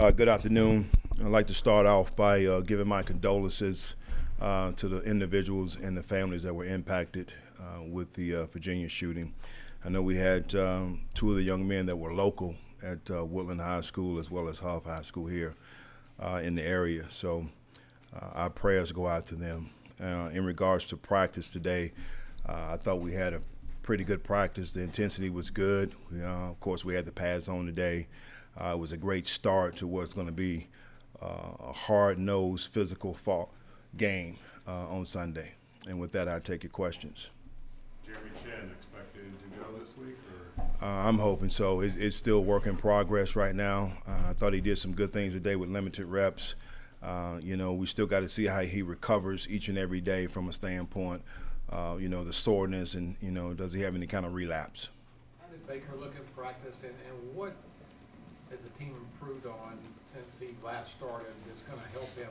Uh, good afternoon. I'd like to start off by uh, giving my condolences uh, to the individuals and the families that were impacted uh, with the uh, Virginia shooting. I know we had um, two of the young men that were local at uh, Woodland High School as well as Huff High School here in the area. So our prayers go out to them. in regards to practice today, I thought we had a pretty good practice. The intensity was good. We, of course, we had the pads on today. Uh, it was a great start to what's going to be uh, a hard-nosed physical fought game uh, on Sunday. And with that, I take your questions. Jeremy Chinn expected to go this week, or uh, I'm hoping so. It, it's still work in progress right now. Uh, I thought he did some good things today with limited reps. Uh, you know, we still got to see how he recovers each and every day from a standpoint. you know, the soreness and you know, does he have any kind of relapse? How did Baker look in practice, and, and what has the team improved on since he last started that's going to help him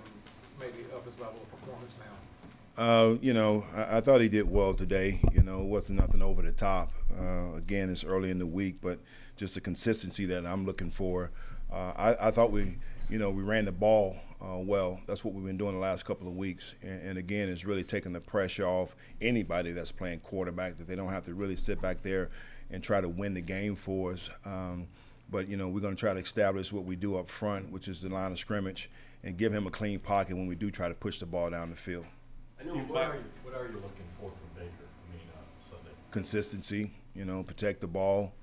maybe up his level of performance now? Uh, you know, I, I, thought he did well today. You know, it wasn't nothing over the top. Uh, again, it's early in the week, but just the consistency that I'm looking for. Uh, I, I, thought we, you know, we ran the ball uh, well. That's what we've been doing the last couple of weeks. And, and, again, it's really taking the pressure off anybody that's playing quarterback that they don't have to really sit back there and try to win the game for us. Um, but you know, we're going to try to establish what we do up front, which is the line of scrimmage, and give him a clean pocket when we do try to push the ball down the field. I know. What are you, what are you looking for from Baker? I mean, uh, Sunday. Consistency. You know, protect the ball.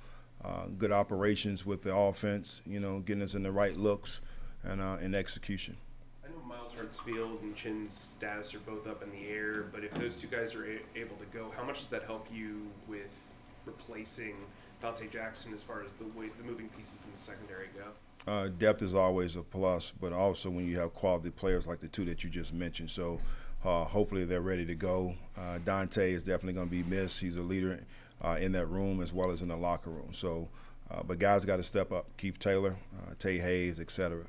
Uh, good operations with the offense. You know, getting us in the right looks and uh, in execution. I know Myles Hartsfield and Chinn's status are both up in the air, but if those two guys are a- able to go, how much does that help you with replacing? Donte Jackson as far as the way the moving pieces in the secondary go? Uh, depth is always a plus, but also when you have quality players like the two that you just mentioned. So uh, hopefully they're ready to go. Uh, Donte is definitely going to be missed. He's a leader uh, in that room as well as in the locker room. So, uh, but guys got to step up. Keith Taylor, uh, Tae Hayes, etc.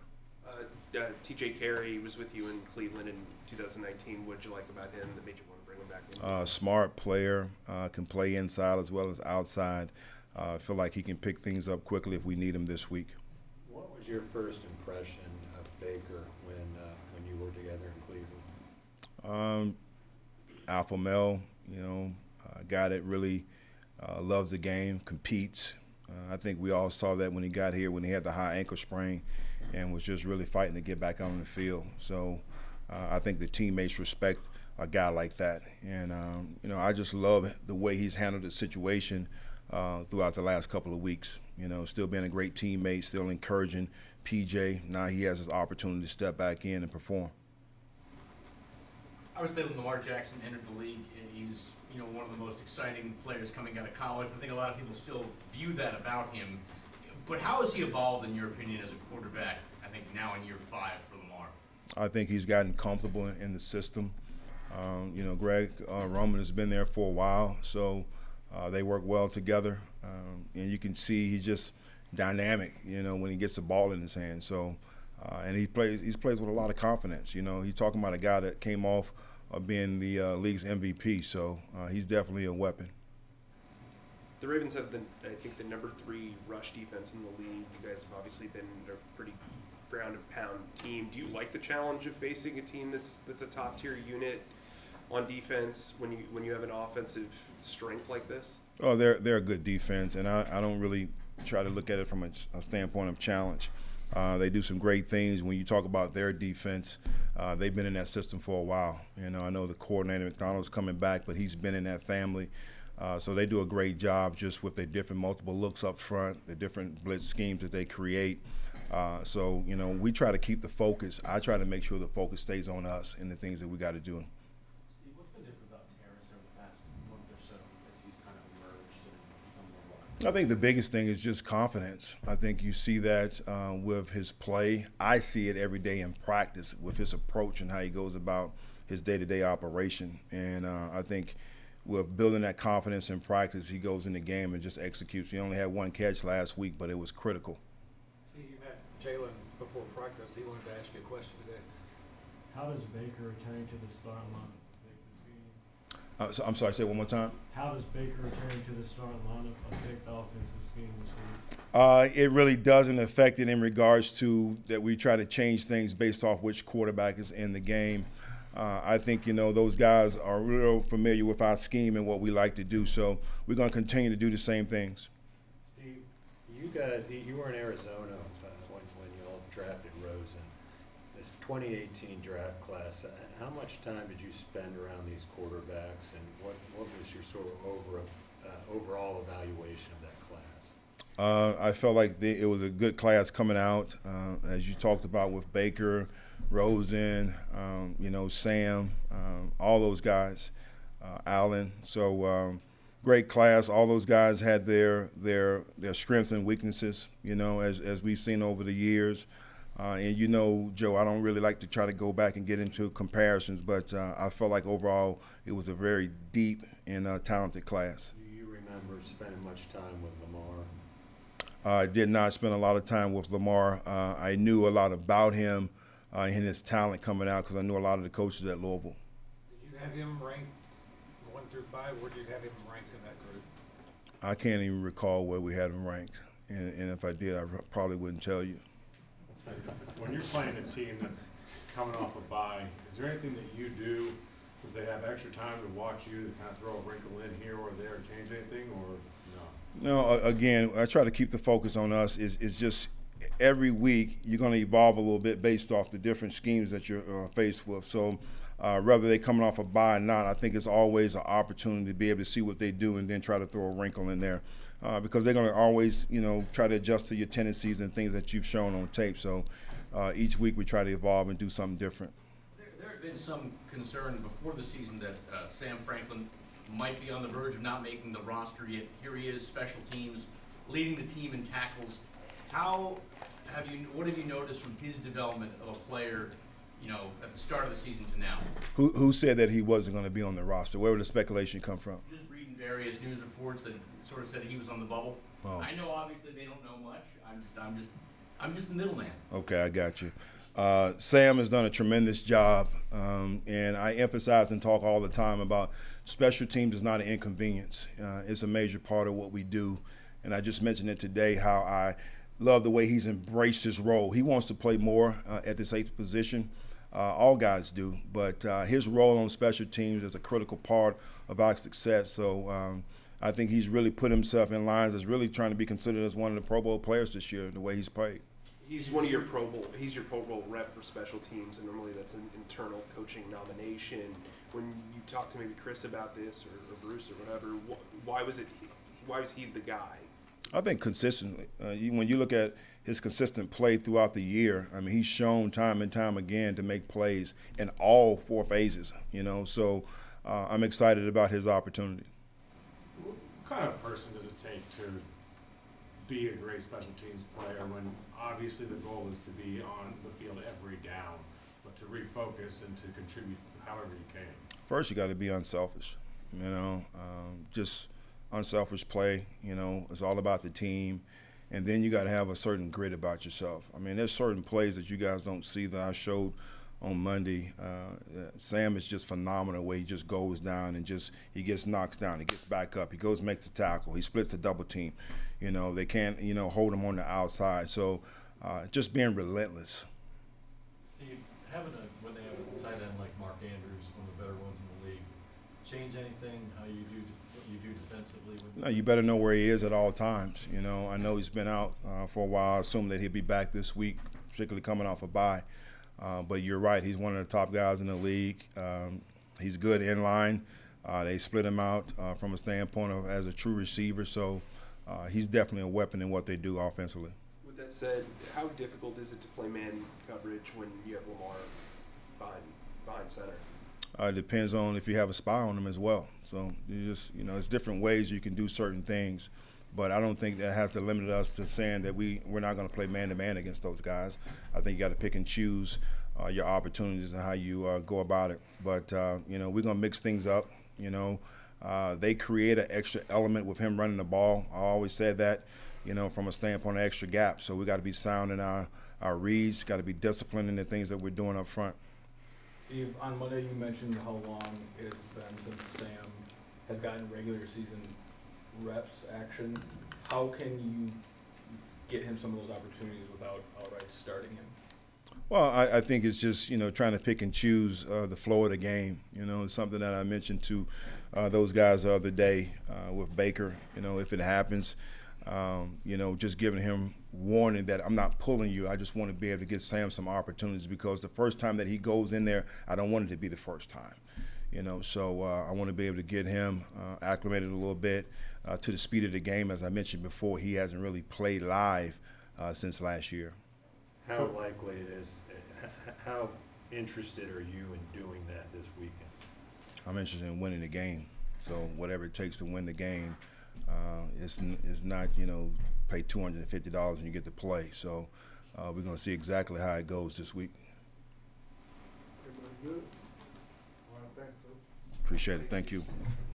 T.J. Carrie was with you in Cleveland in 2019. What did you like about him that made you want to bring him back? In? smart player, can play inside as well as outside. Uh, I feel like he can pick things up quickly if we need him this week. What was your first impression of Baker when uh, when you were together in Cleveland? Um, alpha male, you know, a guy that really uh, loves the game, competes. Uh, I think we all saw that when he got here, when he had the high ankle sprain, and was just really fighting to get back on the field. So uh, I think the teammates respect a guy like that, and um, you know, I just love the way he's handled the situation uh, throughout the last couple of weeks. You know, still being a great teammate, still encouraging PJ. Now he has his opportunity to step back in and perform. I was there when Lamar Jackson entered the league. He was, you know, one of the most exciting players coming out of college. I think a lot of people still view that about him. But how has he evolved, in your opinion, as a quarterback? I think now in year five for Lamar. I think he's gotten comfortable in, the system. Um, you know, Greg uh, Roman has been there for a while, so uh, they work well together, um, and you can see he's just dynamic. You know, when he gets the ball in his hand. So, uh, and he plays he plays with a lot of confidence. You know, he's talking about a guy that came off of being the uh, league's MVP. So uh, he's definitely a weapon. The Ravens have the I think the number three rush defense in the league. You guys have obviously been a pretty ground and pound team. Do you like the challenge of facing a team that's that's a top tier unit? On defense when you when you have an offensive strength like this? Oh, they're they're a good defense, and I, I don't really try to look at it from a, a standpoint of challenge. Uh, they do some great things. When you talk about their defense, uh, they've been in that system for a while. You know, I know the coordinator Macdonald's coming back, but he's been in that family. Uh, so they do a great job just with their different multiple looks up front, the different blitz schemes that they create. Uh, so you know, we try to keep the focus. I try to make sure the focus stays on us and the things that we got to do. I think the biggest thing is just confidence. I think you see that uh, with his play. I see it every day in practice with his approach and how he goes about his day-to-day operation. And uh, I think with building that confidence in practice, he goes in the game and just executes. He only had one catch last week, but it was critical. See, you met Jalen before practice. He wanted to ask you a question today. How does Baker return to the starting line? Uh, so, I'm sorry, say it one more time. How does Baker returning to the starting lineup affect the offensive scheme this week? Uh, it really doesn't affect it in regards to that we try to change things based off which quarterback is in the game. Uh, I think you know those guys are real familiar with our scheme and what we like to do, so we're going to continue to do the same things. Steve, you guys, you- you were in Arizona This 2018 draft class, uh, how much time did you spend around these quarterbacks, and what, what was your sort of over, uh, overall evaluation of that class? Uh, I felt like the, it was a good class coming out, uh, as you talked about with Baker, Rosen, um, you know, Sam, um, all those guys, uh, Allen. So um, great class. All those guys had their their their strengths and weaknesses, you know, as as we've seen over the years. Uh, and you know, Joe, I don't really like to try to go back and get into comparisons, but uh, I felt like overall it was a very deep and uh, talented class. Do you remember spending much time with Lamar? I did not spend a lot of time with Lamar. Uh, I knew a lot about him uh, and his talent coming out because I knew a lot of the coaches at Louisville. Did you have him ranked one through five? Where did you have him ranked in that group? I can't even recall where we had him ranked, and, and if I did, I probably wouldn't tell you. When you're playing a team that's coming off a bye, is there anything that you do, since they have extra time to watch you, to kind of throw a wrinkle in here or there, change anything, or no? No, again, I try to keep the focus on us. Is is just every week you're going to evolve a little bit based off the different schemes that you're uh, faced with. So. Uh, whether they coming off a bye or not, I think it's always an opportunity to be able to see what they do and then try to throw a wrinkle in there, uh, because they're going to always, you know, try to adjust to your tendencies and things that you've shown on tape. So uh, each week we try to evolve and do something different. There, there had been some concern before the season that uh, Sam Franklin might be on the verge of not making the roster. Yet here he is, special teams, leading the team in tackles. How have you? What have you noticed from his development of a player? You know, at the start of the season to now. Who, who said that he wasn't going to be on the roster? Where would the speculation come from? Just various news reports that sort of said he was on the bubble. Oh. I know obviously they don't know much. I'm just, I'm just, I'm just the middleman. Okay, I got you. Uh, Sam has done a tremendous job, um, and I emphasize and talk all the time about special teams is not an inconvenience. Uh, it's a major part of what we do, and I just mentioned it today how I love the way he's embraced his role. He wants to play more uh, at this eighth position. Uh, all guys do, but uh, his role on special teams is a critical part of our success. So um, I think he's really put himself in lines as really trying to be considered as one of the Pro Bowl players this year, the way he's played. He's one of your Pro Bowl. He's your Pro Bowl rep for special teams, and normally that's an internal coaching nomination. When you talk to maybe Chris about this or, or Bruce or whatever, wh- why was it? Why was he the guy? I think consistently. Uh, you, when you look at his consistent play throughout the year, I mean, he's shown time and time again to make plays in all four phases. You know, so uh, I'm excited about his opportunity. What kind of person does it take to be a great special teams player when obviously the goal is to be on the field every down, but to refocus and to contribute however you can? First, you got to be unselfish. You know, um, just unselfish play. You know, it's all about the team. And then you got to have a certain grit about yourself. I mean, there's certain plays that you guys don't see that I showed on Monday. Uh, Sam is just phenomenal. Way he just goes down and just he gets knocked down, he gets back up, he goes makes the tackle, he splits the double team. You know, they can't you know hold him on the outside. So uh, just being relentless. Steve, having a, when they have a tight end like Mark Andrews, one of the better ones in the league, change anything, how you do, you do defensively? When No, you better know where he is at all times. You know, I know he's been out uh, for a while. I assume that he'll be back this week, particularly coming off a bye. Uh, but you're right; he's one of the top guys in the league. Um, he's good in line. Uh, they split him out uh, from a standpoint of as a true receiver, so uh, he's definitely a weapon in what they do offensively. With that said, how difficult is it to play man coverage when you have Lamar behind behind center? Uh, it depends on if you have a spy on them as well. So you just, you know, it's different ways you can do certain things. But I don't think that has to limit us to saying that we, we're not going to play man to man against those guys. I think you got to pick and choose uh, your opportunities and how you uh, go about it. But, uh, you know, we're going to mix things up. You know, uh, they create an extra element with him running the ball. I always said that, you know, from a standpoint of extra gap. So we got to be sound in our, our reads, got to be disciplined in the things that we're doing up front. Steve, on Monday you mentioned how long it's been since Sam has gotten regular season reps action. How can you get him some of those opportunities without outright starting him? Well, I, I think it's just you know trying to pick and choose uh, the flow of the game. You know, it's something that I mentioned to uh, those guys the other day uh, with Baker. You know, if it happens, um, you know, just giving him warning that I'm not pulling you. I just want to be able to get Sam some opportunities because the first time that he goes in there, I don't want it to be the first time. You know, so uh, I want to be able to get him uh, acclimated a little bit uh, to the speed of the game. As I mentioned before, he hasn't really played live uh, since last year. How likely it is, how interested are you in doing that this weekend? I'm interested in winning the game. So whatever it takes to win the game, uh, it's it's not you know pay two hundred and fifty dollars and you get to play. So uh, we're gonna see exactly how it goes this week. Appreciate it. Thank you.